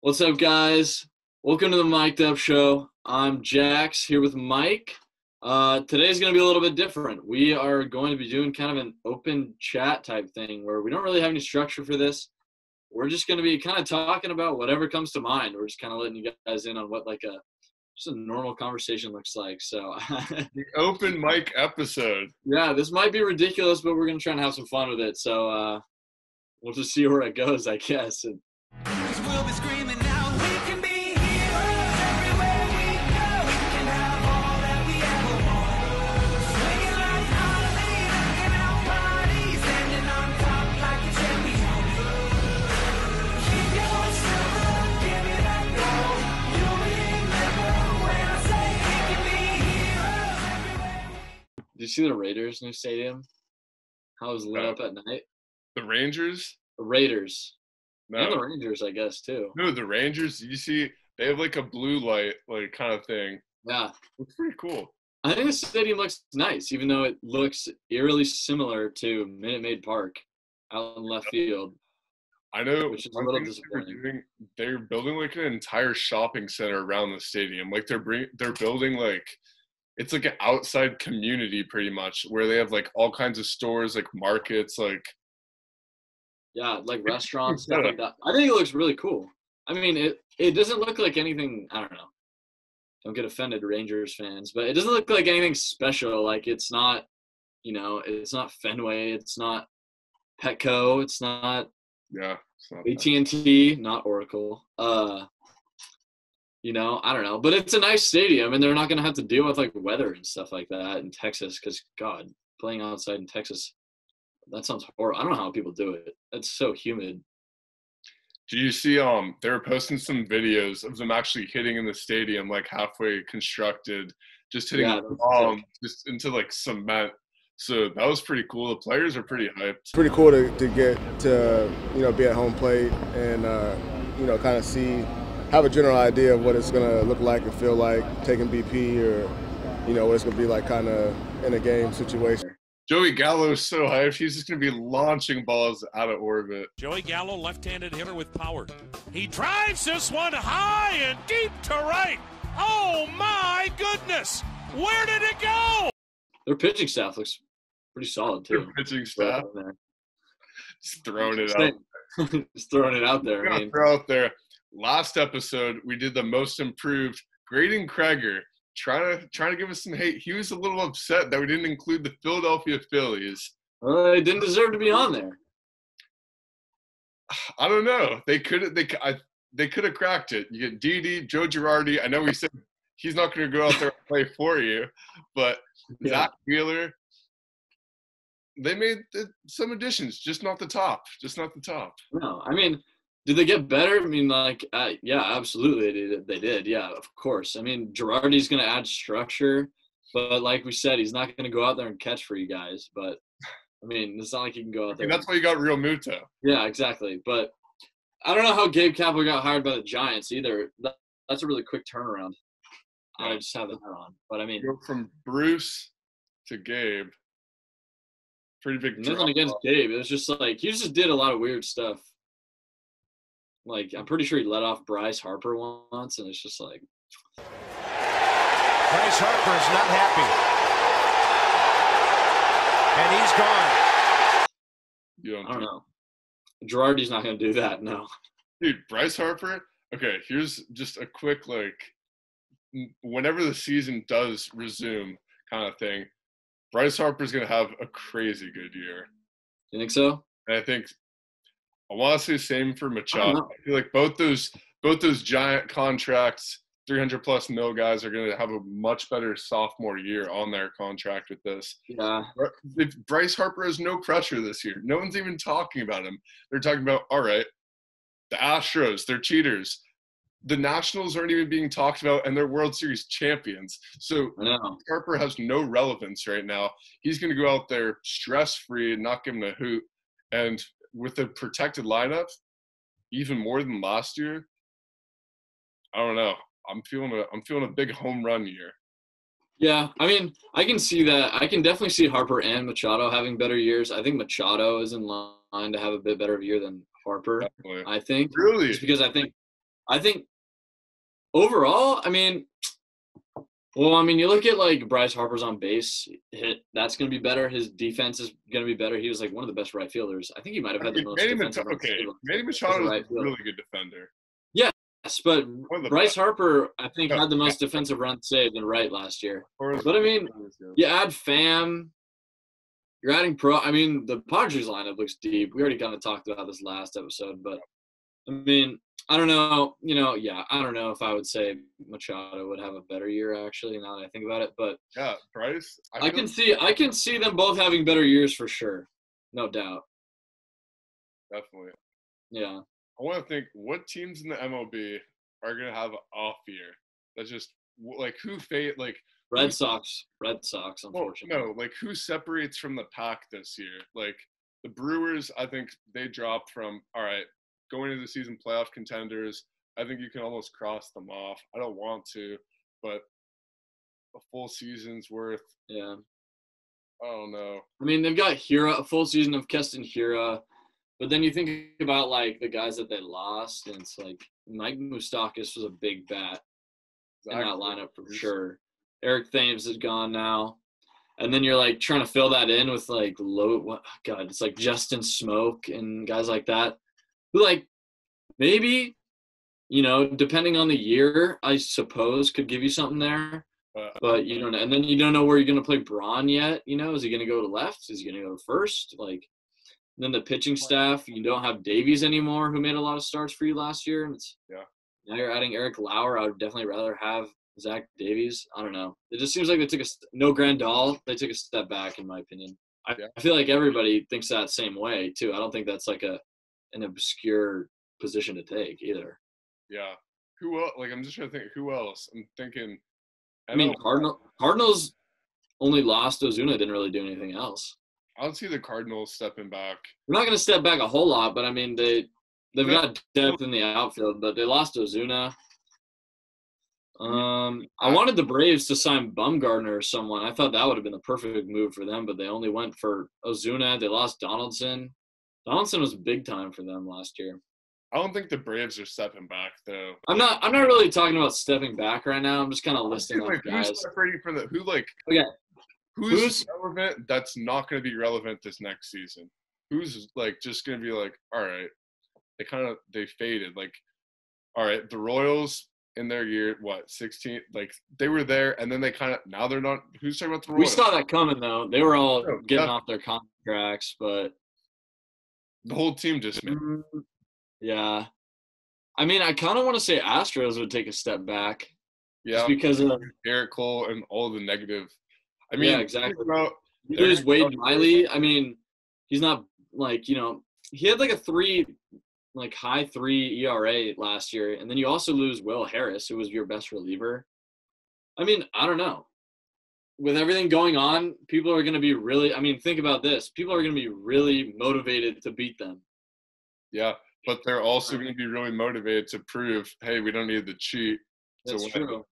What's up, guys? Welcome to the Mic'd Up Show. I'm Jax here with Mike. Uh, today's going to be a little bit different. We are going to be doing kind of an open chat type thing where we don't really have any structure for this. We're just going to be kind of talking about whatever comes to mind. We're just kind of letting you guys in on what like a just a normal conversation looks like. So, The open mic episode. yeah, this might be ridiculous, but we're going to try and have some fun with it. So, uh, we'll just see where it goes, I guess. And did you see the Raiders' new stadium? How it was lit No. up at night? The Rangers? The Raiders. And the Rangers, I guess, too. No, the Rangers, you see, they have like a blue light, like kind of thing. Yeah. It's pretty cool. I think the stadium looks nice, even though it looks eerily similar to Minute Maid Park out in left field. I know Which is a little that they're disappointing. doing, they're building like an entire shopping center around the stadium. Like they're bring, they're building like it's like an outside community pretty much where they have like all kinds of stores, like markets, like Yeah, like restaurants, stuff like that. I think it looks really cool. I mean, it, it doesn't look like anything, I don't know. Don't get offended, Rangers fans, but it doesn't look like anything special. Like, it's not, you know, it's not Fenway, it's not Petco, it's not yeah. It's not. AT&T, not Oracle. Uh, you know, I don't know, but it's a nice stadium, and they're not gonna have to deal with like weather and stuff like that in Texas. Because God, playing outside in Texas, that sounds horrible. I don't know how people do it. It's so humid. Do you see um they were posting some videos of them actually hitting in the stadium like halfway constructed, just hitting Yeah, the that's sick. just into like cement. So that was pretty cool. The players are pretty hyped. It's pretty cool to, to get to you know be at home plate and uh, you know kind of see have a general idea of what it's gonna look like and feel like taking BP or you know what it's gonna be like kind of in a game situation. Joey Gallo is so hyped. He's just gonna be launching balls out of orbit. Joey Gallo, left-handed hitter with power. He drives this one high and deep to right. Oh my goodness! Where did it go? Their pitching staff looks pretty solid Their too. pitching staff Throw it out just throwing it there. out. Just throwing it out there. We're I gonna mean, throw out there. Last episode, we did the most improved. Grading Kreger trying to trying to give us some hate. He was a little upset that we didn't include the Philadelphia Phillies. Uh, well, they didn't deserve to be on there. I don't know. They could they I, they could have cracked it. You get Didi, Joe Girardi. I know we said he's not going to go out there and play for you, but Yeah. Zack Wheeler. They made uh, some additions, just not the top. Just not the top. No, I mean, did they get better? I mean, like, uh, yeah, absolutely, they did. They did, yeah, of course. I mean, Girardi's going to add structure, but like we said, he's not going to go out there and catch for you guys. But I mean, it's not like he can go out I there. mean, that's why you got Realmuto. yeah, exactly. But I don't know how Gabe Kapler got hired by the Giants either. That's a really quick turnaround. I just have that on, but I mean, Go from Bruce to Gabe. Pretty big nothing against. Gabe. It was just like he just did a lot of weird stuff. Like I'm pretty sure he let off Bryce Harper once, and it's just like. Bryce Harper is not happy. And he's gone. You don't I don't know. Girardi's not going to do that. No. Dude, Bryce Harper. Okay, here's just a quick like, whenever the season does resume, kind of thing. Bryce Harper's gonna have a crazy good year, You think so? and I think I want to say the same for Machado. know. I feel like both those both those giant contracts, 300 plus mil guys, are gonna have a much better sophomore year on their contract with this. Yeah. If Bryce Harper has no pressure this year, no one's even talking about him. They're talking about, all right, the Astros, they're cheaters. The Nationals aren't even being talked about, and they're World Series champions. So Harper has no relevance right now. He's going to go out there stress free and not give him a hoot. And with a protected lineup, even more than last year, I don't know. I'm feeling a I'm feeling a big home run year. Yeah, I mean, I can see that. I can definitely see Harper and Machado having better years. I think Machado is in line to have a bit better of a year than Harper. Definitely. I think Really? just because I think I think overall, I mean, well, I mean, you look at like Bryce Harper's on base hit. That's going to be better. His defense is going to be better. He was like one of the best right fielders. I think he might have I had the mean, most Manny defensive Machado, okay. Manny Machado is right a really good defender. Yes, but One of the Bryce best. Harper, I think, Yeah. had the most defensive runs saved in right last year. Or- But I mean, You add Fam. You're adding pro. I mean, the Padres lineup looks deep. We already kind of talked about this last episode, but I mean, I don't know. You know, yeah, I don't know if I would say Machado would have a better year actually. Now that I think about it, but yeah, Bryce. I feel can see I can see them both having better years for sure, no doubt. definitely. Yeah, I want to think what teams in the MLB are gonna have an off year. That's just like who fate like Red Sox, Red Sox, well, unfortunately. no like who separates from the pack this year. Like the Brewers, I think they dropped from all right going into the season playoff contenders. I think you can almost cross them off. I don't want to, but a full season's worth. Yeah, I don't know. I mean they've got Hiura, a full season of Keston Hiura, but then you think about like the guys that they lost, and it's like Mike Moustakas was a big bat. in that lineup for sure. Eric Thames is gone now. And then you're like trying to fill that in with like low what god, it's like Justin Smoak and guys like that. Like maybe, you know, depending on the year, I suppose could give you something there. But, But you don't know and then you don't know where you're gonna play Braun yet, you know, is he gonna go to left? Is he gonna go to first? Like then the pitching staff, you don't have Davies anymore, who made a lot of starts for you last year. And it's Yeah. now you're adding Eric Lauer. I would definitely rather have Zach Davies. I don't know. It just seems like they took a no Grandal. They took a step back, in my opinion. I, Yeah. I feel like everybody thinks that same way too. I don't think that's like a an obscure position to take either. yeah. Who else? Like I'm just trying to think. Who else? I'm thinking. I mean, NL Cardinal Cardinals only lost Ozuna. Didn't really do anything else. I don't see the Cardinals stepping back. We're not going to step back a whole lot, but I mean they they've Yeah. got depth in the outfield, but they lost Ozuna. Um, I wanted the Braves to sign Bumgarner or someone. I thought that would have been the perfect move for them, but they only went for Ozuna. They lost Donaldson. Donaldson was big time for them last year. I don't think the Braves are stepping back though. I'm not. I'm not really talking about stepping back right now. I'm just kind of listing like guys. who's separating from the who like oh, Okay. who's, Who's- relevant that's not going to be relevant this next season who's like just going to be like all right they kind of they faded like all right the royals in their year what 16 like they were there and then they kind of now they're not who's talking about the royals We saw that coming though. They were all No, getting that- off their contracts, but the whole team just made Mm, yeah. I mean, I kind of want to say Astros would take a step back yeah just because of Gerrit Cole and all the negative I mean Yeah, exactly. think about- you lose Wade Miley. I mean, he's not like you know he had like a three, like high three ERA last year, and then you also lose Will Harris, who was your best reliever. I mean, I don't know. With everything going on, people are going to be really. I mean, think about this: people are going to be really motivated to beat them. yeah but they're also going to be really motivated to prove hey we don't need to cheat That's win. true.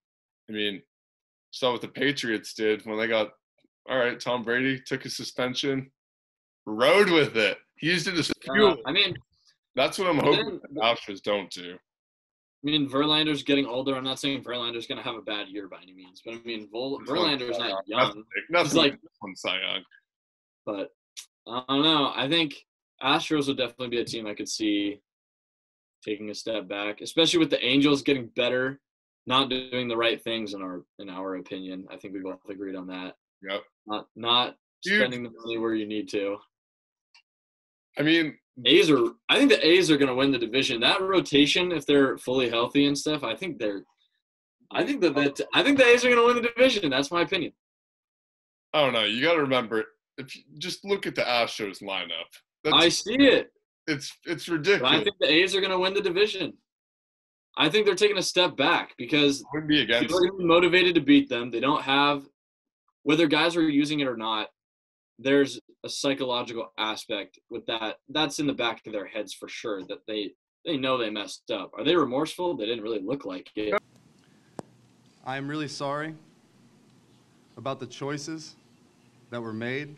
I mean, saw what the Patriots did when they got all right. Tom Brady took a suspension, rode with it. He used it as Uh, fuel. I mean, That's what I'm hoping then- the Astros don't do. I mean, Verlander's getting older. I'm not saying Verlander's going to have a bad year by any means, but I mean, Vol- Verlander's not young. Nothing like- like one Cy Young. but I don't know. I think Astros would definitely be a team I could see taking a step back, especially with the Angels getting better, not doing the right things in our in our opinion. I think we both agreed on that. Yep. Not not Dude. spending the money where you need to. I mean, A's are. I think the A's are going to win the division. That rotation, if they're fully healthy and stuff, I think they're. I think that, that I think the A's are going to win the division. That's my opinion. I don't know. You got to remember if you just look at the Astros lineup. That's, I see it. it's it's But I think the A's are going to win the division. I think they're taking a step back because I wouldn't be against. people are going to be motivated to beat them. They don't have, whether guys are using it or not, there's a psychological aspect with that. That's in the back of their heads for sure that they they know they messed up. Are they remorseful? They didn't really look like it. I am really sorry about the choices that were made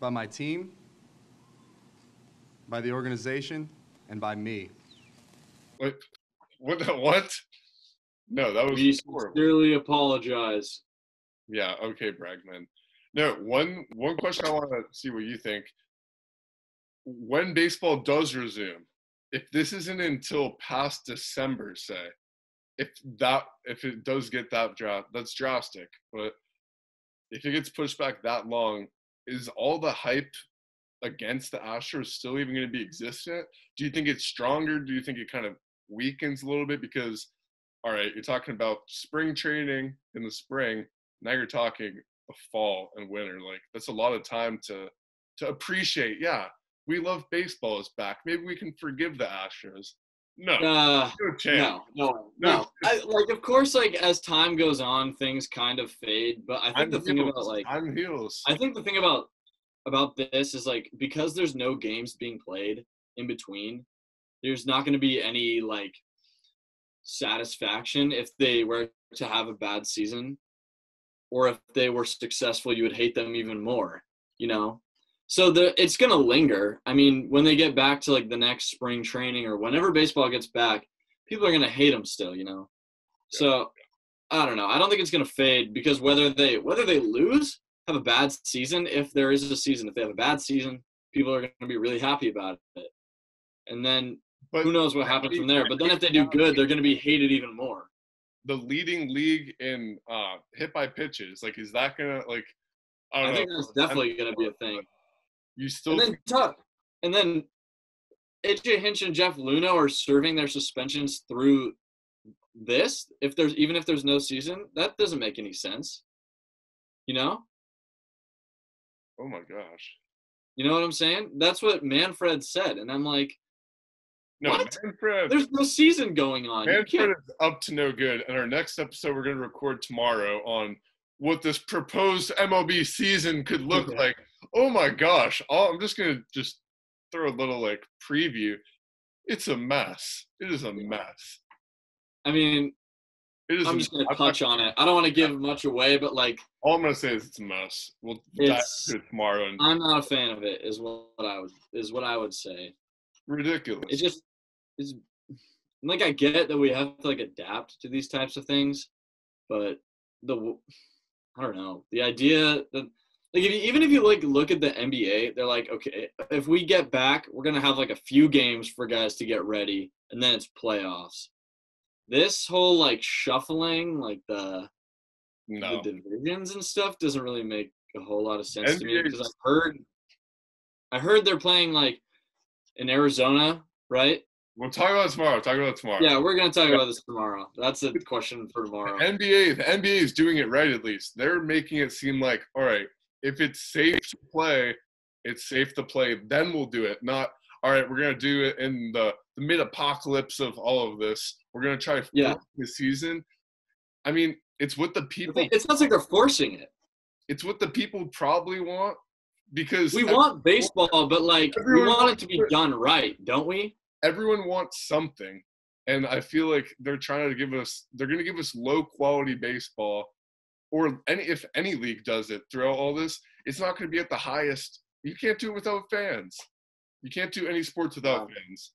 by my team, by the organization, and by me. Like, What? The, what? No, that was We horrible. sincerely apologize. Yeah. Okay, Bregman. No. One. One question I want to see what you think. When baseball does resume, if this isn't until past December, say, if that if it does get that draft, that's drastic. But if it gets pushed back that long, is all the hype against the Astros still even going to be existent? Do you think it's stronger? Do you think it kind of weakens a little bit because all right, you're talking about spring training in the spring. Now you're talking a fall and winter. Like that's a lot of time to to appreciate. Yeah, we love baseball is back. Maybe we can forgive the Astros. No, Uh, no chance. no, no, No. no. I, like, of course, like as time goes on, things kind of fade. But I think I'm the thing heels. about like I'm heels. I think the thing about about this is like because there's no games being played in between, there's not going to be any like satisfaction if they were to have a bad season or if they were successful you would hate them even more you know? So the it's going to linger. I mean when they get back to like the next spring training or whenever baseball gets back people are going to hate them still you know? So i don't know. I don't think it's going to fade because whether they whether they lose have a bad season if there is a season if they have a bad season people are going to be really happy about it. And then but who knows what happens from there but then if they do good they're going to be hated even more the leading league in uh, hit by pitches, like, is that gonna like? I don't i think that's definitely going to be a thing You still and then tough and then AJ Hinch and Jeff Luhnow are serving their suspensions through this if there's even if there's no season that doesn't make any sense you know oh my gosh. you know what i'm saying that's what manfred said and i'm like No, What? Manfred. there's no season going on Manfred is up to no good. And our next episode, we're going to record tomorrow on what this proposed MLB season could look Okay. like. Oh my gosh. All, I'm just going to just throw a little like preview. It's a mess. It is a mess. i mean It is i'm just going to touch on it i don't want to give much away but like All I'm going to say is it's a mess. We'll dive into it tomorrow. And i'm not a fan of it is what i would is what i would say ridiculous. it just is like I get that we have to like adapt to these types of things, but the I don't know the idea that like if you, even if you like look at the NBA, they're like okay if we get back, we're gonna have like a few games for guys to get ready, and then it's playoffs. This whole like shuffling, like the no. the divisions and stuff, doesn't really make a whole lot of sense to me because I heard I heard they're playing like in Arizona, right? We'll talk about it tomorrow. Talk about it tomorrow. Yeah, we're gonna talk about this tomorrow. That's a question for tomorrow. The NBA, the NBA is doing it right at least. They're making it seem like, all right, if it's safe to play, it's safe to play. Then we'll do it. Not, all right, we're gonna do it in the, the mid apocalypse of all of this. We're gonna try to Yeah. the season. I mean, it's what the people. It sounds like they're forcing it. It's what the people probably want because We want baseball, but like we want it to be done right, don't we? Everyone wants something and i feel like they're trying to give us they're going to give us low quality baseball or any if any league does it throughout all this it's not going to be at the highest you can't do it without fans. You can't do any sports without fans.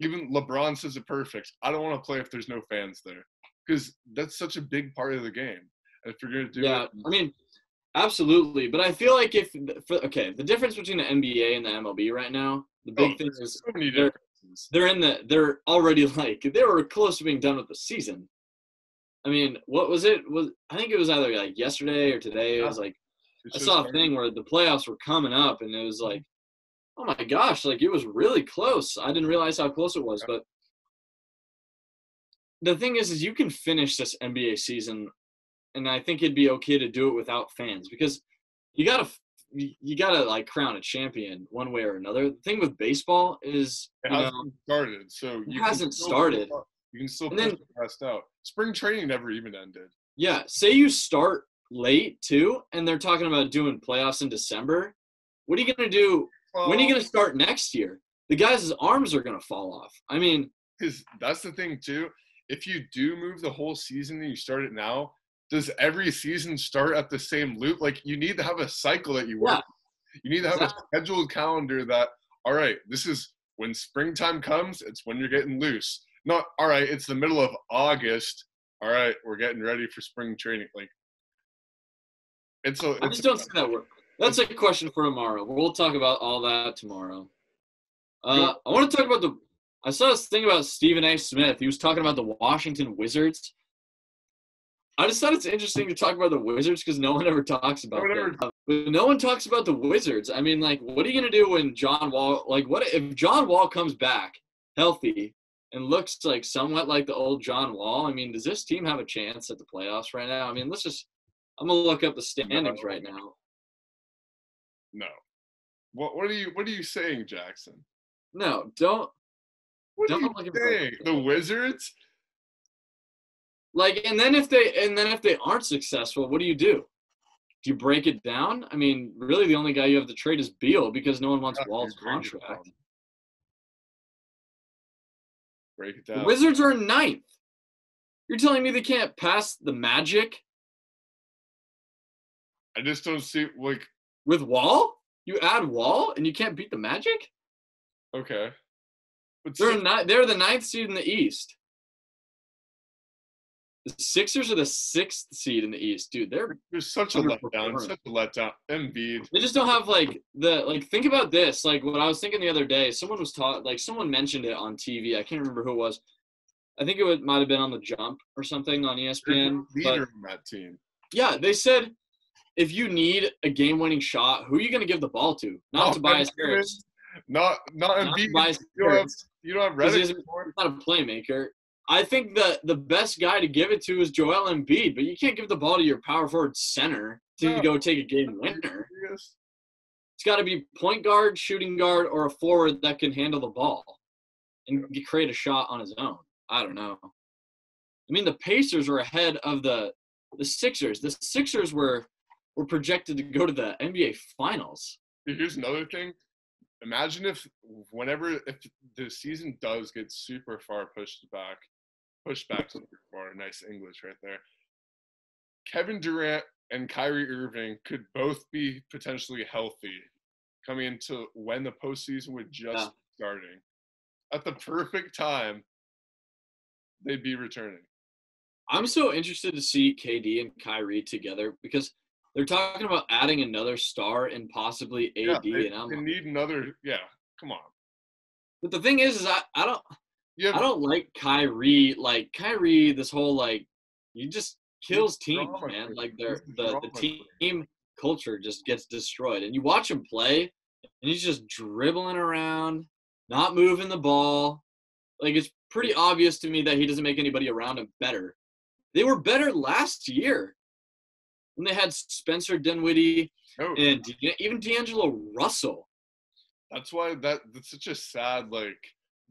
Even lebron says it perfect i don't want to play if there's no fans there because that's such a big part of the game and if you're going to do yeah, it I mean, absolutely. But I feel like if for okay, the difference between the NBA and the MLB right now, the big Oh, thing is so they're- in the they're already like they were close to being done with the season. I mean, what was it? Was I think it was either like yesterday or today. It was like I saw a thing where the playoffs were coming up, and it was like, oh my gosh, like it was really close. I didn't realize how close it was, but the thing is, is you can finish this NBA season, and I think it'd be okay to do it without fans because you gotta you gotta like crown a champion one way or another. The thing with baseball is, It hasn't started, so you hasn't started. You can still And push then- the rest out. Spring training never even ended. yeah, say you start late too, and they're talking about doing playoffs in December. What are you gonna do when are you going to start next year? The guys' arms are going to fall off. I mean, Because that's the thing too. If you do move the whole season and you start it now, does every season start at the same loop? Like you need to have a cycle that you work. You need to have Exactly. a scheduled calendar that, all right, this is when springtime comes. It's when you're getting loose. not all right. It's the middle of August. All right, we're getting ready for spring training. Like it's a. I It's just don't see that work. That's a question for tomorrow. We'll talk about all that tomorrow. Uh, I want to talk about the. I saw this thing about Stephen A. Smith. He was talking about the Washington Wizards. I just thought it's interesting to talk about the Wizards because no one ever talks about No them. But no one talks about the Wizards. I mean, like, what are you gonna do when John Wall? Like, what if John Wall comes back healthy and looks like somewhat like the old John Wall? I mean, does this team have a chance at the playoffs right now? I mean, let's just. I'm gonna look up the standings right now. no. What what are you what are you saying, Jackson? No, don't What Don't are you look at saying? The Wizards? Like. And then if they and then if they aren't successful, what do you do? Do you break it down? I mean, really, the only guy you have to trade is Beal because no one wants Yeah, Wall's you break it contract. down. Break it The down. Wizards are ninth. You're telling me they can't pass the Magic I just don't see like with Wall? You add Wall and you can't beat the Magic? okay. But They're ni- They're the ninth seed in the East. The Sixers are the sixth seed in the East, dude. They're there's such a letdown, such a letdown. Embiid. They just don't have like the like. Think about this. Like what I was thinking the other day. Someone was taught like someone mentioned it on TV. I can't remember who it was. I think it might have been on the Jump or something on ESPN. leader in that team. yeah, they said if you need a game-winning shot, who are you going to give the ball to? Not Oh, Tobias Harris. Not not Not Embiid. You don't have you don't have Redick? He's not a playmaker. I think the the best guy to give it to is Joel Embiid, but you can't give the ball to your power forward center to No. go take a game winner. It's got to be point guard, shooting guard, or a forward that can handle the ball and create a shot on his own. I don't know. I mean, the Pacers are ahead of the the Sixers. The Sixers were were projected to go to the NBA Finals. Here's another thing. Imagine if whenever if the season does get super far pushed back, pushed back super far. Nice English right there. Kevin Durant and Kyrie Irving could both be potentially healthy coming into when the postseason would just Yeah. be starting. At the perfect time, they'd be returning. I'm so interested to see KD and Kyrie together because they're talking about adding another star and possibly AD. Yeah, they, and I'm they need another. Yeah, come on. but the thing is, is I, I don't You I don't like Kyrie. Like Kyrie, this whole like he just kills teams, man. Like the the, team culture just gets destroyed. And you watch him play, and he's just dribbling around, not moving the ball. Like it's pretty obvious to me that he doesn't make anybody around him better. They were better last year when they had Spencer Dinwiddie no, and even D'Angelo Russell. that's why that that's such a sad like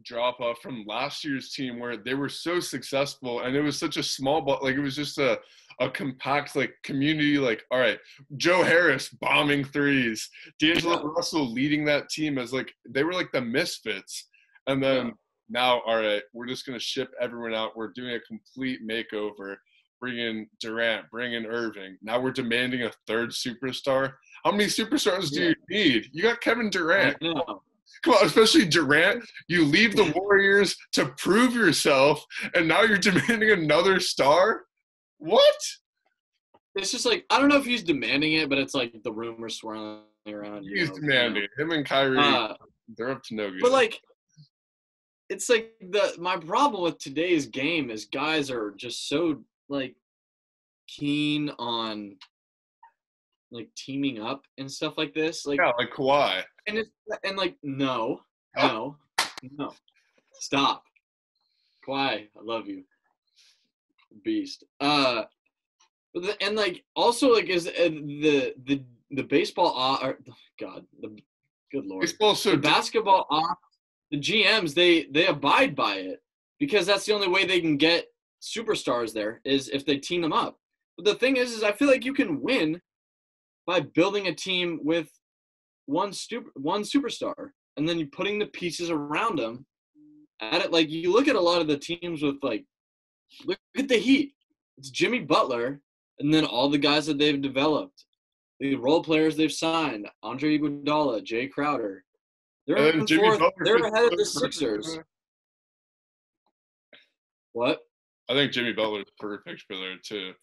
drop off from last year's team where they were so successful and it was such a small ball like it was just a a compact like community like all right joe harris bombing threes d'angelo Yeah. russell leading that team as like they were like the misfits. And then Yeah. now all right we're just going to ship everyone out. We're doing a complete makeover bring in durant bring in irving. Now we're demanding a third superstar. How many superstars do you need? You got kevin durant. Come on, especially Durant. You leave the Warriors to prove yourself, and now you're demanding another star. What? It's just like I don't know if he's demanding it, but it's like the rumors swirling around. you He's know, demanding. Him and Kyrie, Uh, they're up to no good. but like, it's like the my problem with today's game is guys are just so like keen on like teaming up and stuff like this. Like, yeah, like Kawhi. And it's and like no, Oh. no, no, stop. Kawhi, I love you, beast. Uh, the, and like also like is uh, the the the baseball uh, or God the good lord Baseball's so the basketball off the GMs they they abide by it because that's the only way they can get superstars there is if they team them up. But the thing is, is I feel like you can win by building a team with one super one superstar and then putting the pieces around them at it. Like you look at a lot of the teams with like look at the Heat. It's Jimmy Butler and then all the guys that they've developed, the role players they've signed, Andre Iguodala, Jae Crowder. They're And then Jimmy fourth. They're ahead of the Sixers. What? I think Jimmy Butler's perfect for there too.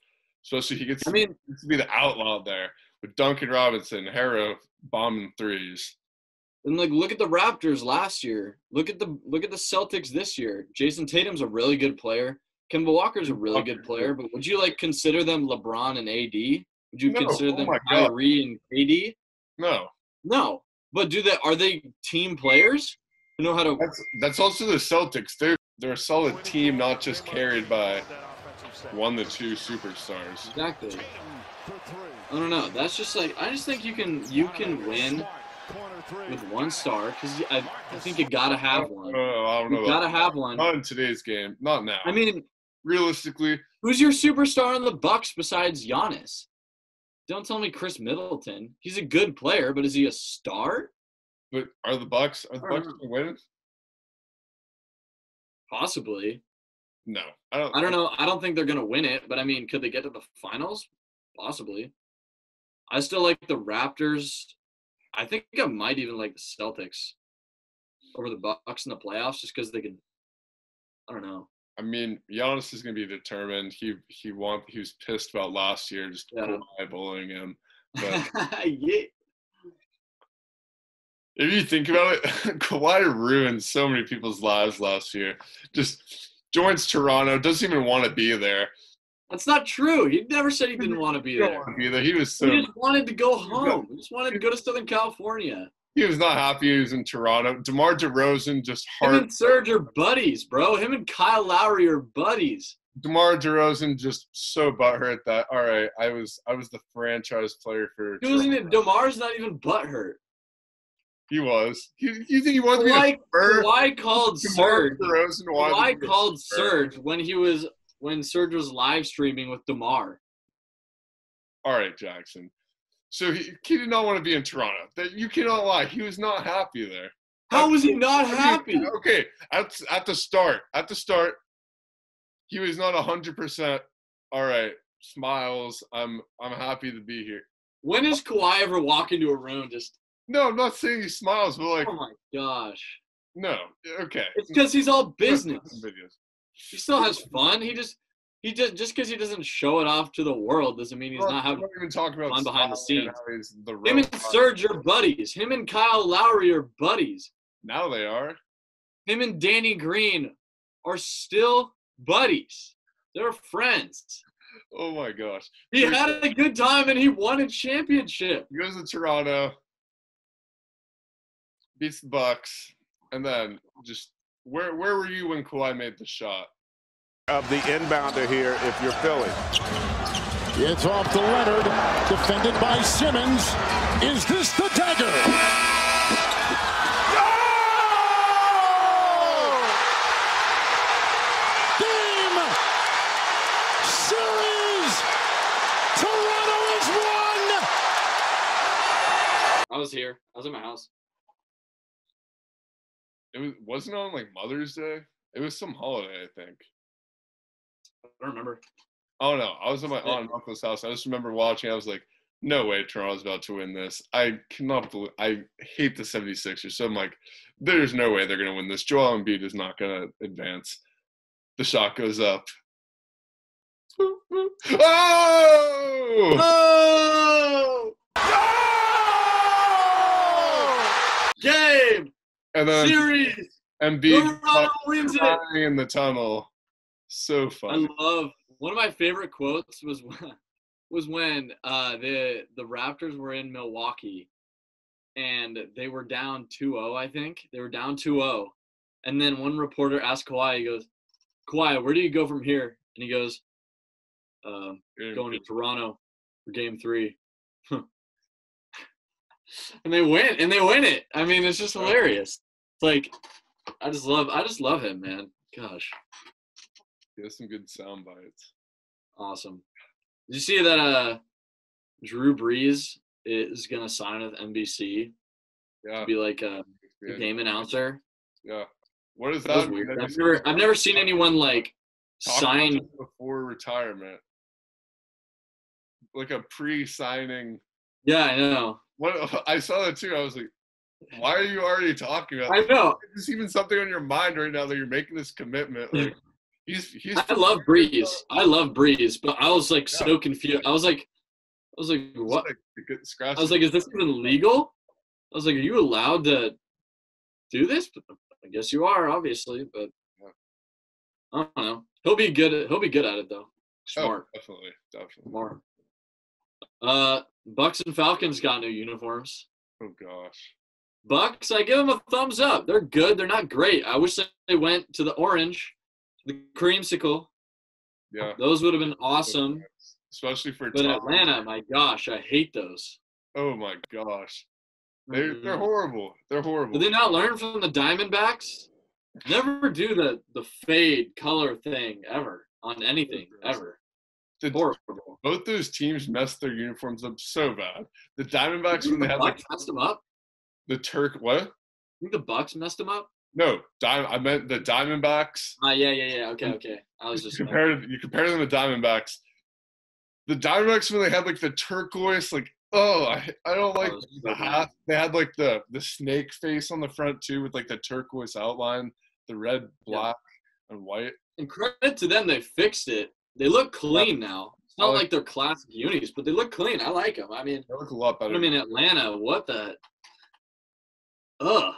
Especially he gets, I mean, to be the outlaw there with Duncan Robinson, Herro bombing threes. and like look at the Raptors last year. Look at the look at the Celtics this year. Jayson Tatum's a really good player. Kemba Walker's a really good player, but would you like consider them LeBron and AD? Would you No, consider oh them God. Kyrie and KD? No, No. But do they are they team players who know how to that's that's also the Celtics. They're they're a solid team, not just carried by one to two superstars. exactly? I don't know. That's just like I just think you can you can win with one star because I, I think you gotta have one. Oh, I don't know. You gotta have one. Not in today's game. Not now. I mean, realistically, who's your superstar on the Bucks besides Giannis? Don't tell me Khris Middleton. He's a good player, but is he a star? but are the Bucks are the Bucks gonna win? Possibly. No, I don't. I don't know. I don't think they're gonna win it, but I mean, could they get to the finals? Possibly. I still like the Raptors. I think I might even like the Celtics over the Bucks in the playoffs, just because they can. I don't know. I mean, Giannis is gonna be determined. He he want he was pissed about last year, just Yeah. Bullying him. But yeah. if you think about it, Kawhi ruined so many people's lives last year. Just joins Toronto, doesn't even want to be there. That's not true. He never said he didn't want to be there. want to be there. He was He so just wanted to go home. He just wanted to go to Southern California. he was not happy he was in Toronto. DeMar DeRozan just Him and Serge are buddies, bro. Him and Kyle Lowry are buddies. DeMar DeRozan just so butthurt that all right, I was I was the franchise player for. He wasn't even, Demar's not even butthurt. He was. You, you think he wanted to be a Spur? Kawhi called DeMar Serge. DeRozan wanted to Kawhi be a called. Serge when he was when Serge was live streaming with Demar. All right, Jackson. So he, he did not want to be in Toronto. That you cannot lie. He was not happy there. How was he not happy? Okay, at at the start, at the start, he was not hundred percent. All right, smiles. I'm I'm happy to be here. When does Kawhi ever walk into a room just? No, I'm not saying he smiles, but like Oh my gosh! no. Okay. It's because he's all business. He still has fun. He just he just just because he doesn't show it off to the world doesn't mean he's Well, not having. even talking about fun behind the scenes. the Him and. Serge are buddies. Him and Kyle Lowry are buddies. Now they are. Him and Danny Green are still buddies. They're friends. Oh my gosh. He had a good time and he won a championship. He goes to Toronto, beats the Bucks, and then just where where were you when Kawhi made the shot? of the inbounder here if you're Philly. It's off to Leonard, defended by Simmons. Is this the dagger? Game! Series! Toronto has won! I was here. I was at my house. It was wasn't on like Mother's Day. It was some holiday, I think. I don't remember. Oh no, I was at my Yeah. aunt and uncle's house. I just remember watching. I was like, "No way, Toronto's about to win this." I cannot believe. I hate the 76ers. So I'm like, "There's no way they're gonna win this." Joel Embiid is not gonna advance. The shot goes up. Oh! Oh! Game! And then Series! Embiid Toronto wins it! crying in the tunnel. So fun. I love one of my favorite quotes was when- was when uh, the the Raptors were in Milwaukee and they were down 2-0, I think. They were down 2-0. And then one reporter asked Kawhi, he goes, Kawhi, where do you go from here? And he goes, uh, going to Toronto for game three. and they win and they win it. I mean, it's just hilarious. It's like I just love I just love him, man. Gosh. He has some good sound bites. Awesome. Did you see that uh Drew Brees is gonna sign with NBC Yeah. to be like a, a yeah. game announcer? Yeah. What is That that? weird. I've never I've never seen anyone like Talk sign before retirement. Like a pre-signing. Yeah, I know. What I saw that too. I was like, why are you already talking about? I know. Is this even something on your mind right now that you're making this commitment? Hmm. Like, He's he's. I love Brees. I love Brees, but I was like so confused. I was like, I was like, what? Scratch I was like, is this even legal? I was like, are you allowed to do this? I guess you are, obviously, but I don't know. He'll be good. At, he'll be good at it though. Oh, smart, Oh, definitely, definitely. smart. Uh, Bucks and Falcons got new uniforms. Oh gosh. Bucks, I give them a thumbs up. They're good. They're not great. I wish they went to the orange, the creamsicle. Yeah. Those would have been awesome. Especially for But. Atlanta, my gosh, I hate those. Oh my gosh. They're they're Mhm. horrible. They're horrible. Did they not learn from the Diamondbacks? Never do the the fade color thing ever on anything ever. The- Horrible. both those teams messed their uniforms up so bad. The Diamondbacks when the they had like Bucks messed them up. the Turk what? I think the Bucks messed them up. No, Dim- I meant the Diamondbacks. Ah, yeah, yeah, yeah. Okay, okay. I was You just compare you compare them to Diamondbacks. The Diamondbacks when they had like the turquoise, like oh, I, I don't like Oh, so the hat. They had like the the snake face on the front too, with like the turquoise outline, the red, black, and white. and credit to them, they fixed it. They look clean now. It's not like- like they're classic unis, but they look clean. I like them. I mean, They look a lot better. I mean Atlanta. What the? Ugh,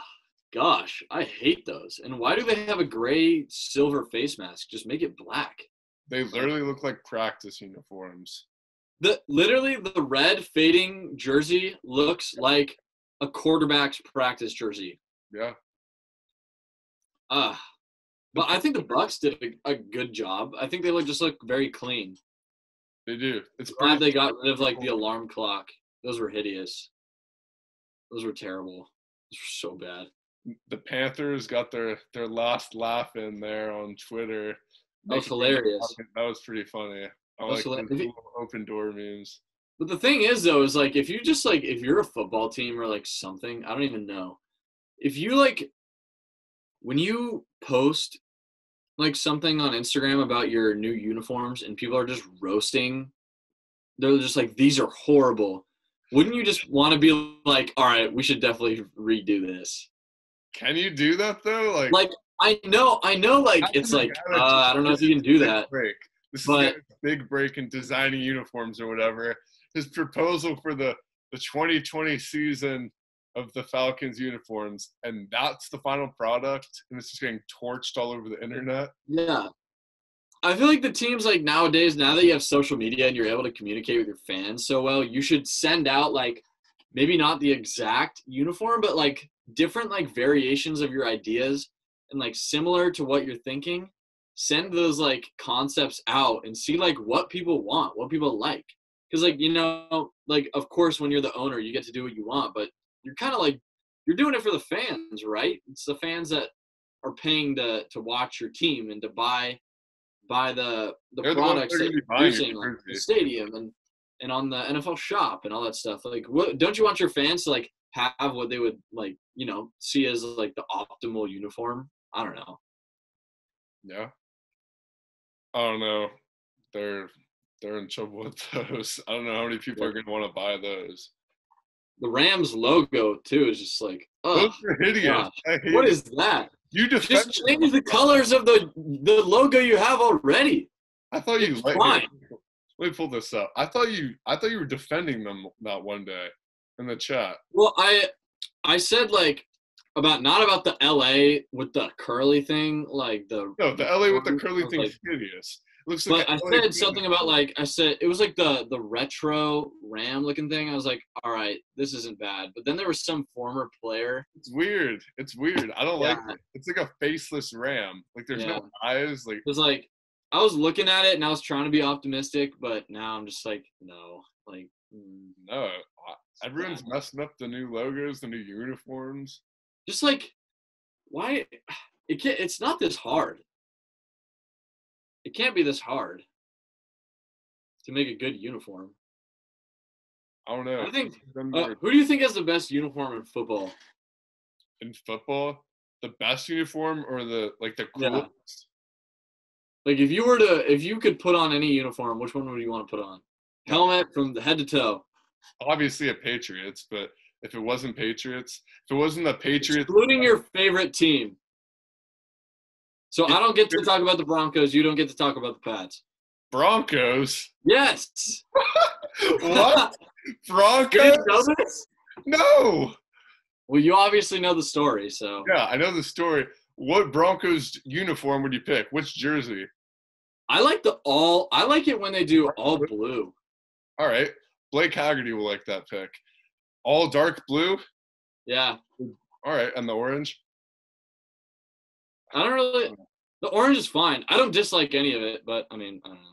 gosh, I hate those. And why do they have a gray silver face mask? Just make it black. they literally look like practice uniforms. The literally the red fading jersey looks like a quarterback's practice jersey. Yeah, Ah, but I think the Bucks did a, a good job. I think they look just look very clean. they do. It's Glad they got rid of like the alarm clock. Those were hideous. Those were terrible. Those were so bad. the Panthers got their their last laugh in there on Twitter. That was hilarious. That was pretty funny. I like little open door memes. But the thing is, though, is like if you just like if you're a football team or like something, I don't even know. If you like, when you post like something on Instagram about your new uniforms and people are just roasting, they're just like these are horrible. Wouldn't you just want to be like, all right, we should definitely redo this? Can you do that though? Like, Like I know, I know, like it's like uh, I don't know if you can do that. Break. This is but- a big break in designing uniforms or whatever. His proposal for the the 2020 season of the Falcons uniforms, and that's the final product, and it's just getting torched all over the internet. Yeah. I feel like the teams like nowadays, now that you have social media and you're able to communicate with your fans so well, you should send out like maybe not the exact uniform, but like different like variations of your ideas and like similar to what you're thinking. Send those like concepts out and see like what people want, what people like. Cause like, you know, like of course when you're the owner, you get to do what you want, but you're kind of like you're doing it for the fans, right? It's the fans that are paying to to watch your team and to buy buy the the They're products that are that you're producing like the stadium and and on the NFL shop and all that stuff. Like, what don't you want your fans to like have what they would like, you know, see as like the optimal uniform? I don't know. Yeah. I don't know. They're they're in trouble with those. I don't know how many people are going to want to buy those. The Rams logo too is just like, oh, hideous. gosh. I hate what is that? you Just change the colors of the the logo you have already. I thought you fine. it. Let me pull this up. I thought you I thought you were defending them that one day in the chat. Well, I I said like about not about the LA with the curly thing, like the No, the LA with the curly thing like- is hideous. Looks like But I said something about like I said it was like the the retro Ram looking thing. I was like, all right, this isn't bad. But then there was some former player. It's weird. It's weird. I don't like it. It's like a faceless ram. Like there's no eyes. Like It was like I was looking at it and I was trying to be optimistic, but now I'm just like, no, like mm, no. Everyone's messing up the new logos, the new uniforms. just like why it can't. It's not this hard. It can't be this hard to make a good uniform. I don't know. I think Uh, who do you think has the best uniform in football? in football, the best uniform or the like the Yeah. coolest? Like if you were to if you could put on any uniform, which one would you want to put on? Helmet from the head to toe. Obviously a Patriots, but if it wasn't Patriots, if it wasn't the Patriots, Excluding your favorite team. So I don't get to talk about the Broncos. You don't get to talk about the Pats. Broncos. Yes. What? Broncos? didn't know this? No. Well, you obviously know the story, so Yeah, I know the story. What Broncos uniform would you pick? Which jersey? I like the all. I like it when they do all blue. All right. Blake Haggerty will like that pick. All dark blue? Yeah, All right. And the orange? I don't really. The orange is fine. I don't dislike any of it, but I mean, I don't know.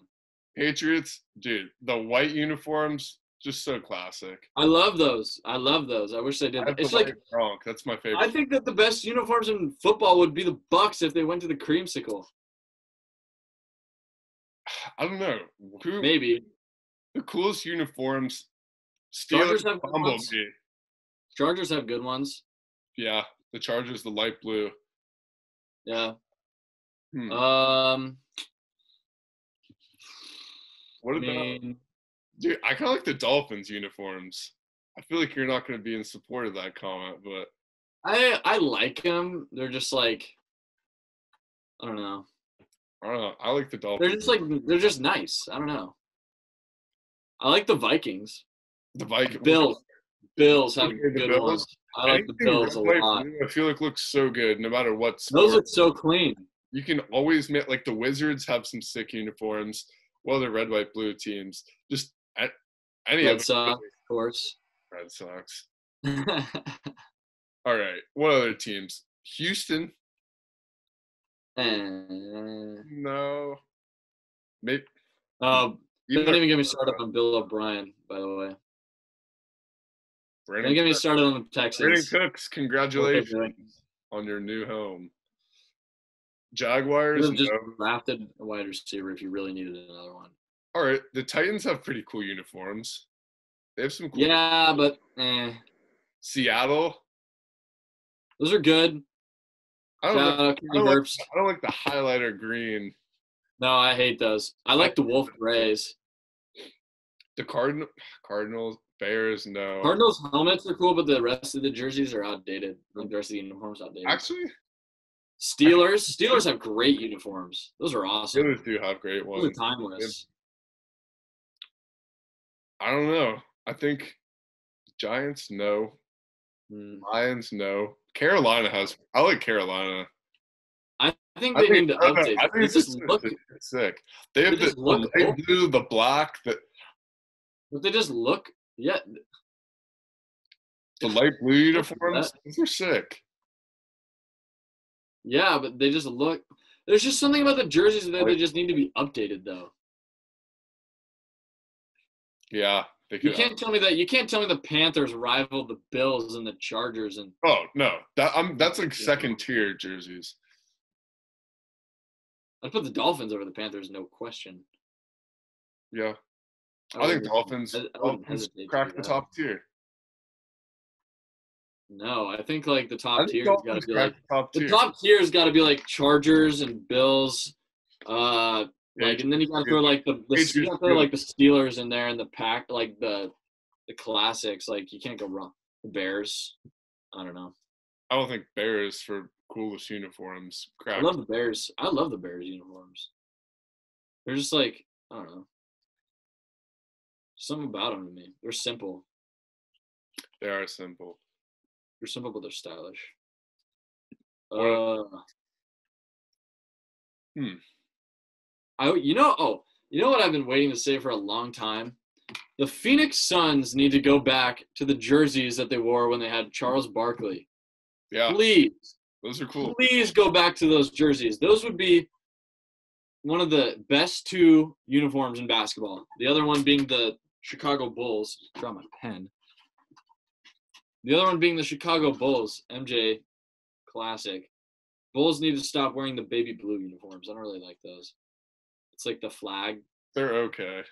Patriots? Dude, the white uniforms, just so classic. I love those. I love those. I wish they did. have It's like Bronc. That's my favorite. I think that the best uniforms in football would be the Bucs if they went to the creamsicle. I don't know. Who, Maybe the coolest uniforms? Chargers Steelers, have good ones. Bumblebee. Chargers have good ones. Yeah, the Chargers, the light blue. Yeah. Hmm. Um. what I about? mean, Dude, I kind of like the Dolphins uniforms. I feel like you're not going to be in support of that comment, but I I like them. They're just like, I don't know. I don't know. I like the Dolphins. They're just like they're just nice. I don't know. I like the Vikings. the Vikings. Bills. Bills have good Bills? ones. I like the Bills a lot. I feel like it looks so good no matter what. Those look so clean. you can always make like the Wizards have some sick uniforms. Well, the red, white, blue teams. Just a- any Red of them. Sox, of course. Red Sox. All right. What other teams? Houston. and, No. Maybe. Uh, even don't even get me started on Bill O'Brien, by the way. Don't Brandin, get me Cooks. started on the Texans. Brandin Cooks. Congratulations doing. on your new home. Jaguars. have just no. drafted a wide receiver if you really needed another one. All right. The Titans have pretty cool uniforms. They have some cool. Yeah, but eh, Seattle. those are good. I don't, Shout like, I, don't like, I don't like the highlighter green. No, I hate those. I like the Wolf Grays. The Cardinal, Cardinals, Bears. No. Cardinals helmets are cool, but the rest of the jerseys are outdated. Like the rest of the uniforms outdated. Actually, Steelers. Steelers have great uniforms. Those are awesome. Steelers do have great Those ones. timeless. I don't know. I think Giants. No. Mm. Lions. No. Carolina has. I like Carolina. I think I they think, need to I update. I think it's just look, sick. They have they the, just the look light cool. the black, the but they just look. Yeah, the light blue uniforms. that. Those are sick. yeah, but they just look. There's just something about the jerseys that they just need to be updated, though. Yeah, they You uh can't tell me that. You can't tell me the Panthers rival the Bills and the Chargers and Oh no, that I'm that's like second tier jerseys. I'd put the Dolphins over the Panthers, no question. Yeah, I think Dolphins, I- I Dolphins crack the top tier. No, I think like the top tier's got to be like the top the tier. top tier's got to be like Chargers and Bills. Uh, Yeah, like, and then you got to throw like the, the you gotta throw like the Steelers in there and the pack like the the classics. Like you can't go wrong. The Bears. I don't know. I don't think Bears for coolest uniforms. I love the Bears. I love the Bears uniforms. They're just like I don't know. Something about them to me. They're simple. They are simple. They're simple, but they're stylish. Uh, Hmm. I you know oh you know what I've been waiting to say for a long time. The Phoenix Suns need to go back to the jerseys that they wore when they had Charles Barkley. Yeah, Please, those are cool. please go back to those jerseys. Those would be one of the best two uniforms in basketball. The other one being the Chicago Bulls. Draw my pen. The other one being the Chicago Bulls, MJ Classic. Bulls need to stop wearing the baby blue uniforms. I don't really like those. It's like the flag. They're okay.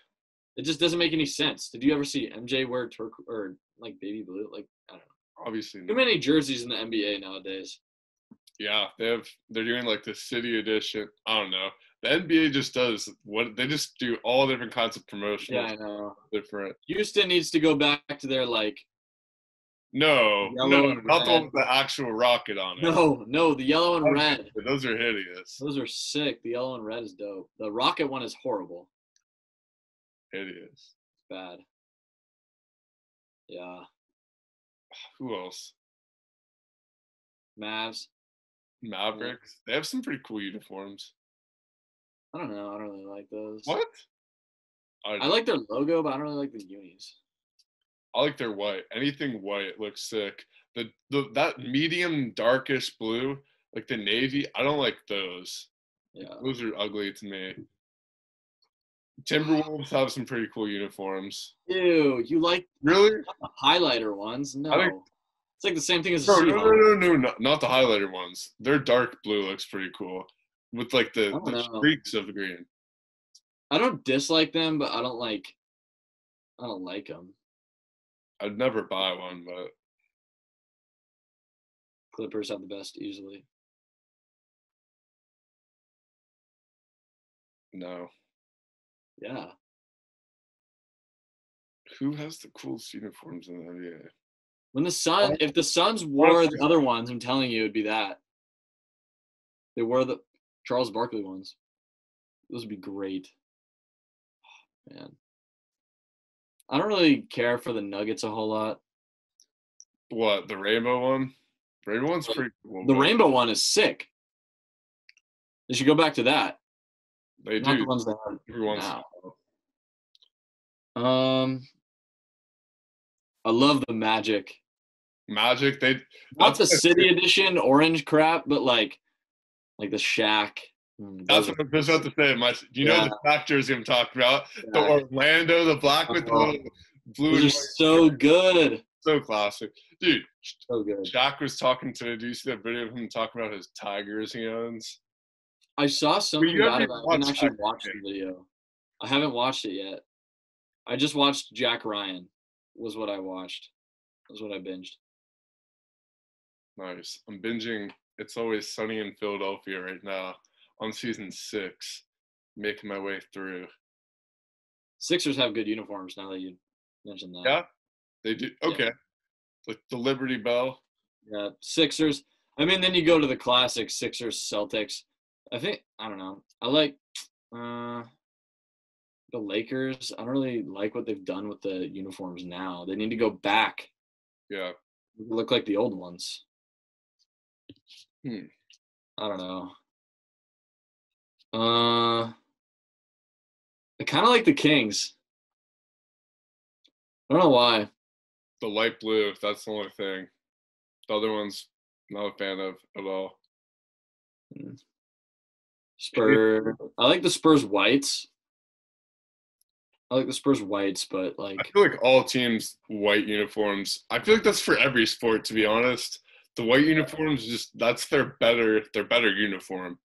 It just doesn't make any sense. Did you ever see MJ wear turk or like baby blue? Like I don't know. Obviously, Too many jerseys in the NBA nowadays. yeah, they have. They're doing like the city edition. I don't know. The NBA just does what they just do all different kinds of promotional Yeah, I know. different. Houston needs to go back to their like No, no, not the one with the actual rocket on it. No, no, the yellow and oh, red. Those are hideous. Those are sick. The yellow and red is dope. The rocket one is horrible. Hideous. Bad. Yeah. Who else? Mavs. Mavericks. They have some pretty cool uniforms. I don't know. I don't really like those. What? I, I like their logo, but I don't really like the unis. I like their white. Anything white looks sick. The, the that medium darkish blue, like the navy, I don't like those. Yeah. Those are ugly to me. Timberwolves have some pretty cool uniforms. Ew, you like Really? the highlighter ones? No. think- it's like the same thing as the No, no, no, no, no, no, not the highlighter ones. Their dark blue looks pretty cool, with like the, the know. streaks of green. I don't dislike them, but I don't like. I don't like them. I'd never buy one, but Clippers have the best easily. no. Yeah. Who has the coolest uniforms in the NBA? When the Sun, if the Suns wore the other ones, I'm telling you, it'd be that. They wore the Charles Barkley ones. Those would be great. Man. I don't really care for the Nuggets a whole lot. What the rainbow one? Rainbow one's pretty cool. The rainbow one is sick. They should go back to that. They Not the do. ones they have Every once in a now. Um, I love the Magic. Magic, they Not the City Edition orange crap, but like, like the Shaq. Mm, That's what I'm just about to say. My, you know Yeah. the black jersey I'm talking about? are- The Orlando, the black with the Uh-huh. little blue Those are so good. So classic, dude. So good. Jack was talking to. Do you see that video of him talking about his tigers he owns? I saw something about haven't it. I watched actually Tiger watch the video. I haven't watched it yet. I just watched Jack Ryan. Was what I watched. Was what I binged. Nice. I'm binging. It's always sunny in Philadelphia right now. On season six, making my way through. Sixers have good uniforms now that you mentioned that. Yeah, they do. Okay, like the Liberty Bell. Yeah, Sixers. I mean, then you go to the classic Sixers, Celtics. I think I don't know. I like uh, the Lakers. I don't really like what they've done with the uniforms now. They need to go back. Yeah, Look like the old ones. Hmm. I don't know. Uh, I kind of like the Kings. I don't know why. the light blue. That's the only thing. The other ones, not a fan of at all. Spurs. I like the Spurs whites. I like the Spurs whites, but like I feel like all teams white uniforms. I feel like that's for every sport, to be honest. The white uniforms just that's their better their better uniform.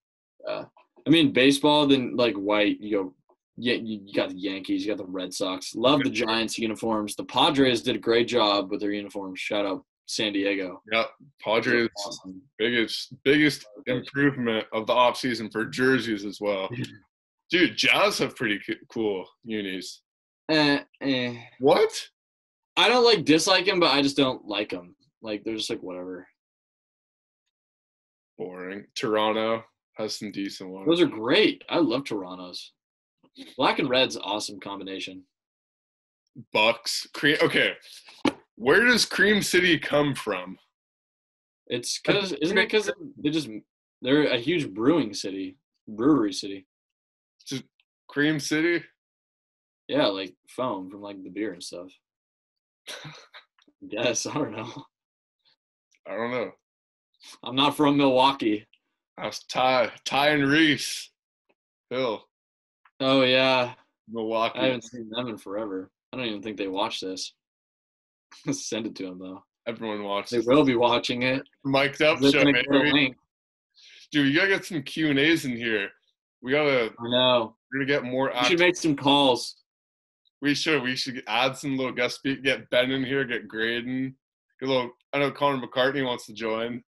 I mean baseball, then like white. You go, yeah, you got the Yankees, you got the Red Sox. Love the Giants uniforms. The Padres did a great job with their uniforms. Shout out San Diego. Yeah, Padres Awesome. biggest biggest improvement of the offseason for jerseys as well. Dude, Jazz have pretty cool unis. Eh, eh. What? I don't like dislike them, but I just don't like them. Like they're just like whatever. Boring. Toronto has some decent ones. Those are great. I love Toronto's. Black and red's awesome combination. Bucks. Cream. Okay, where does Cream City come from? It's because isn't it because they just they're a huge brewing city, brewery city. Just Cream City. Yeah, like foam from like the beer and stuff. Yes, I don't know. I don't know. I'm not from Milwaukee. That's Ty, Ty and Reese, Phil, Oh yeah, Milwaukee. I haven't seen them in forever. I don't even think they watch this. Send it to them though. Everyone watches. They will be watching it. Mic'd up show, gonna get a baby. link. Dude, you gotta get some Q and A's in here. We gotta. I know. We're gonna get more. We should make some calls. we should. We should add some little guest speak. Get Ben in here. Get Graydon. Get a little. I know Connor McCartney wants to join.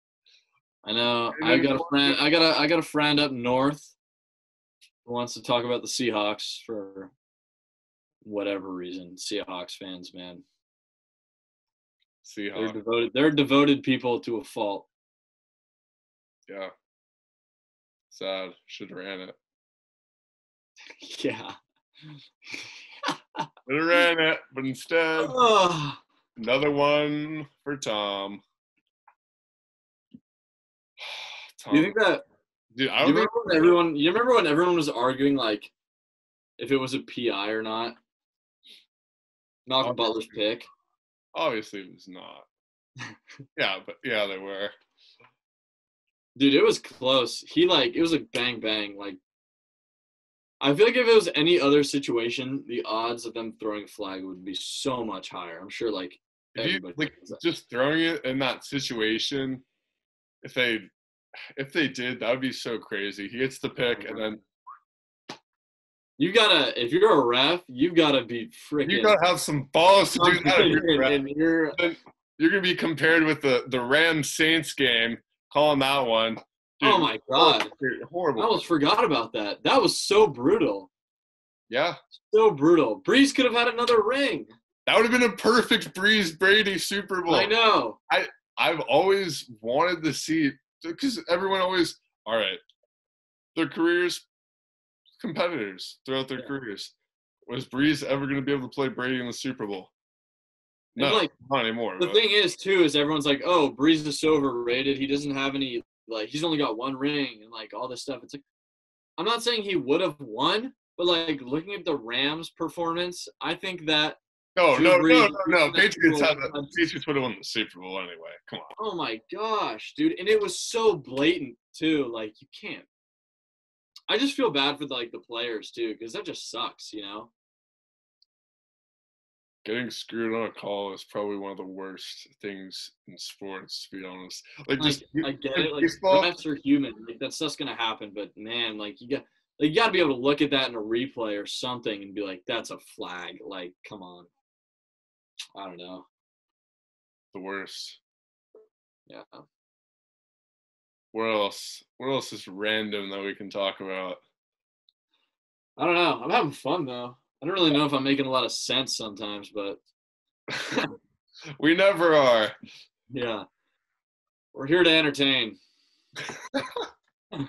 I know. I got a friend. I got a. I got a friend up north who wants to talk about the Seahawks for whatever reason. Seahawks fans, man. Seahawks. They're devoted. They're devoted people to a fault. Yeah. Sad. Should have ran it. Yeah. Should have ran it, but instead, another one for Tom. Tom, you think that? dude, I Do you remember when everyone? You remember when everyone was arguing like if it was a PI or not? Malcolm Butler's pick. Obviously, it was not. yeah, but yeah, they were. Dude, it was close. He like it was like bang bang. Like I feel like if it was any other situation, the odds of them throwing a flag would be so much higher. I'm sure like If you, like just throwing it in that situation, if they if they did, that would be so crazy. He gets the pick, and mm-hmm. then You gotta if you're a ref, you've gotta be freaking you gotta have some balls to do that. you're a and, ref. and you're you're gonna be compared with the the Rams Saints game, calling that one. Oh Dude, my god. horrible. I almost forgot about that. That was so brutal. yeah, So brutal. Brees could have had another ring. that would have been a perfect Brees Brady Super Bowl. I know. I I've always wanted to see because everyone always all right. Their careers, competitors throughout their Yeah. careers. Was Brees ever going to be able to play Brady in the Super Bowl? And, No, like, not anymore. The but- thing is, too, is everyone's like, "Oh, Brees is so overrated. He doesn't have any. Like, he's only got one ring and like all this stuff." It's like, I'm not saying he would have won, but like looking at the Rams' performance, I think that. No, Drew no, Brees no, no, no. the Patriots Super had the Patriots would have won the Super Bowl anyway. Come on. Oh my gosh, dude! And it was so blatant too. Like you can't. I just feel bad for like the players too, because that just sucks, you know. Getting screwed on a call is probably one of the worst things in sports, to be honest. Like, Like just I get in it, like baseball, refs are human. Like that stuff's gonna happen, but man, like you got like you got to be able to look at that in a replay or something and be like, "That's a flag." Like, come on. I don't know. the worst. Yeah. What else? What else is random that we can talk about? I don't know. I'm having fun though. I don't really know if I'm making a lot of sense sometimes, but we never are. yeah. We're here to entertain. All right.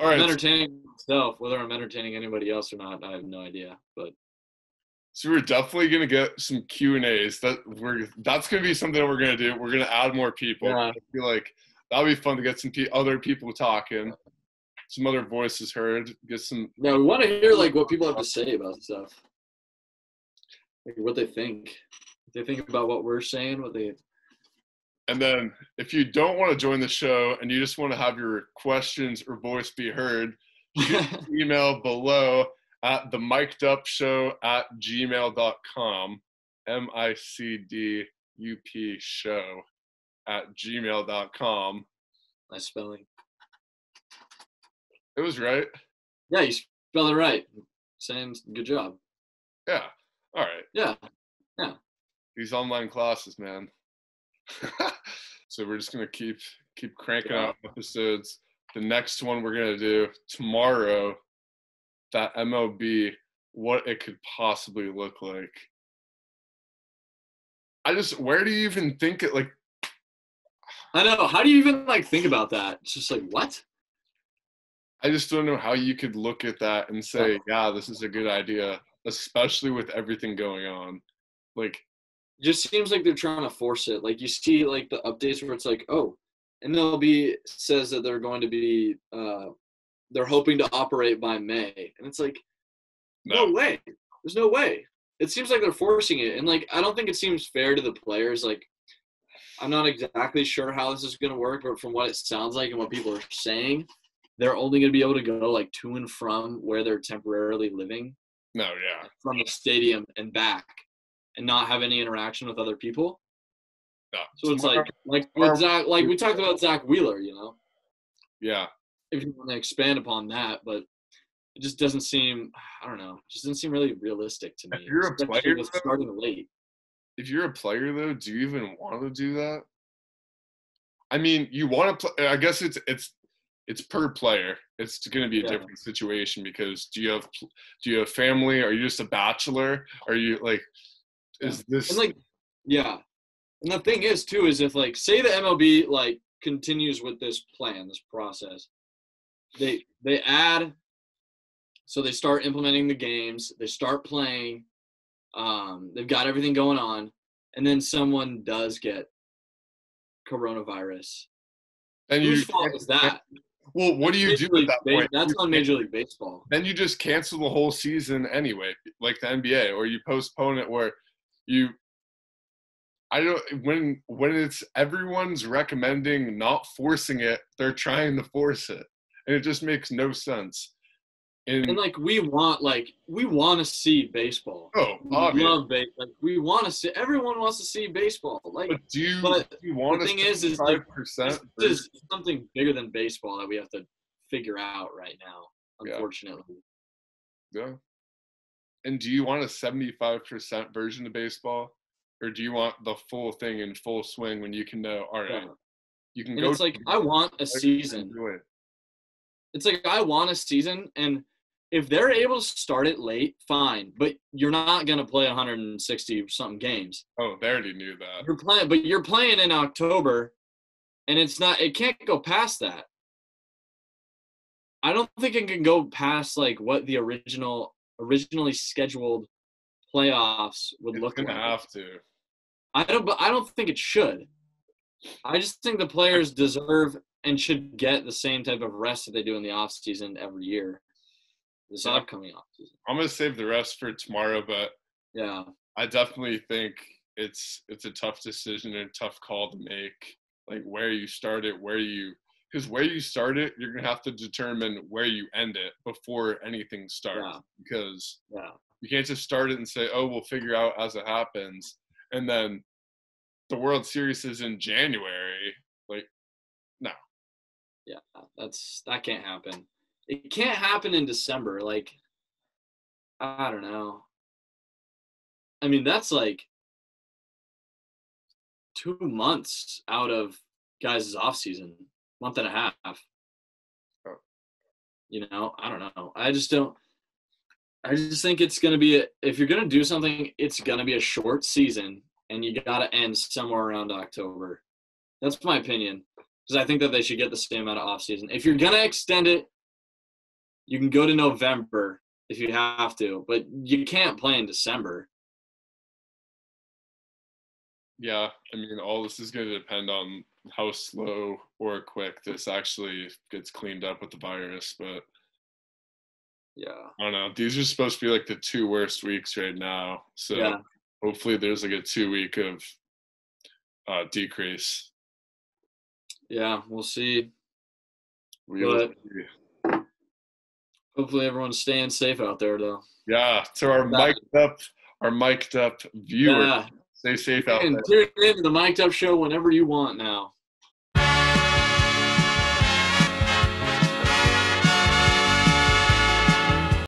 I'm entertaining myself. Whether I'm entertaining anybody else or not, I have no idea. But So we're definitely gonna get some Q and A's. That we're that's gonna be something that we're gonna do. We're gonna add more people. Yeah. I feel like that'll be fun to get some pe- other people talking, some other voices heard. Get some. yeah, we want to hear like what people have to say about stuff, like what they think. What they think about what we're saying. What they And then if you don't want to join the show and you just want to have your questions or voice be heard, email below at the mic'd up show at gmail.com. M I C D U P show at gmail.com. nice spelling. It was right. Yeah, you spelled it right. Saying good job. Yeah. All right. Yeah. Yeah. These online classes, man. so we're just gonna keep keep cranking Yeah. out episodes. The next one we're gonna do tomorrow, that MLB, what it could possibly look like. I just where do you even think it like I know. How do you even like think about that? It's just like what? I just don't know how you could look at that and say, yeah, this is a good idea, especially with everything going on. Like just seems like they're trying to force it. Like you see like the updates where it's like, oh, MLB says that they're going to be uh they're hoping to operate by May. And it's like, no, no, way. There's no way. It seems like they're forcing it. And like I don't think it seems fair to the players. Like I'm not exactly sure how this is gonna work, but from what it sounds like and what people are saying, they're only gonna be able to go like to and from where they're temporarily living no, yeah. from the stadium and back and not have any interaction with other people. No. So it's Tomorrow- like like Zack, like we talked about Zack Wheeler, you know, yeah. If you want to expand upon that, but it just doesn't seem I don't know, just doesn't seem really realistic to me. If you're a player, though- starting late. if you're a player though, do you even want to do that? I mean, you want to play. I guess it's it's it's per player. It's going to be a Yeah. different situation because do you have do you have family? Are you just a bachelor? Are you like is this And like, yeah. And the thing is too is if like say the MLB like continues with this plan, this process, they they add so they start implementing the games, they start playing, um, they've got everything going on, and then someone does get coronavirus. and you Whose fault is that? well what do you do League at that point That's on Major League Baseball. then you just cancel the whole season anyway, like the NBA, or you postpone it where you I don't when when it's everyone's recommending not forcing it, they're trying to force it. And it just makes no sense. And, And like we want like we want to see baseball. oh, We obvious. love baseball. Like we want to see. Everyone wants to see baseball. Like But do you, but do you want the thing is, is like, this is something bigger than baseball that we have to figure out right now. Yeah. Unfortunately, Yeah. And do you want a seventy-five percent version of baseball, or do you want the full thing in full swing when you can know? All right, Yeah. you can and go. it's like I want a season. It's like I want a season, and if they're able to start it late, fine. But you're not gonna play 160 something games. Oh, they already knew that. You're playing, but you're playing in October, and it's not. It can't go past that. I don't think it can go past like what the original, originally scheduled playoffs would It's look gonna like. have to. I don't, but I don't think it should. I just think the players deserve and should get the same type of rest that they do in the off season every year. This Yeah. upcoming off season. I'm gonna save the rest for tomorrow, but Yeah, I definitely think it's it's a tough decision and a tough call to make. Like where you start it, where you because where you start it, you're gonna have to determine where you end it before anything starts. Yeah. Because yeah, you can't just start it and say, "Oh, we'll figure out as it happens," and then the World Series is in January. Like, yeah. That's that can't happen. It can't happen in December. Like, I don't know. I mean, that's like two months out of guys' off season, month and a half. You know, I don't know. I just don't. I just think it's gonna be a, if you're gonna do something, it's gonna be a short season, and you gotta end somewhere around October. That's my opinion, because I think that they should get the same amount of off season. If you're gonna extend it, you can go to November if you have to, but you can't play in December. yeah, I mean, all this is gonna depend on how slow or quick this actually gets cleaned up with the virus, but. Yeah. I don't know. These are supposed to be like the two worst weeks right now. So Yeah. hopefully there's like a two week of uh, decrease. Yeah, we'll see. We'll But-. Hopefully everyone's staying safe out there though. yeah. To our mic'd up, our mic'd up viewers, Yeah. stay safe out there. And there. tune in to the Mic'd Up Show whenever you want now.